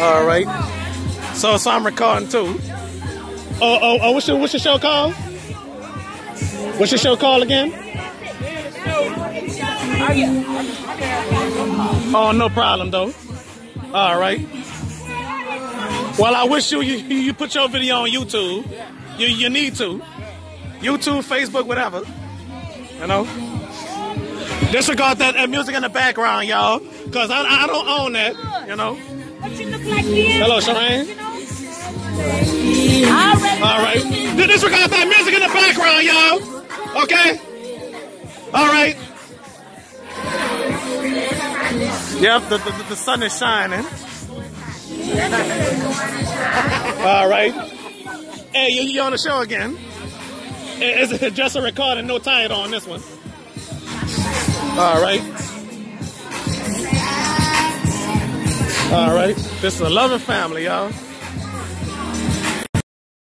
All right. So, so I'm recording too. Oh, oh, oh, what's your, what's your show called? What's your show called again? Oh, no problem though. All right. Well, I wish you you, you put your video on YouTube. You you need to. YouTube, Facebook, whatever. You know. Disregard that, that music in the background, y'all, because I, I don't own that. You know. Hello, Shireen. All right. Disregard that music in the background, y'all. Okay. All right. Yep, the, the, the sun is shining. All right. Hey, you, you on the show again? It's just a recording, no title on this one. All right. All right. This is a loving family, y'all.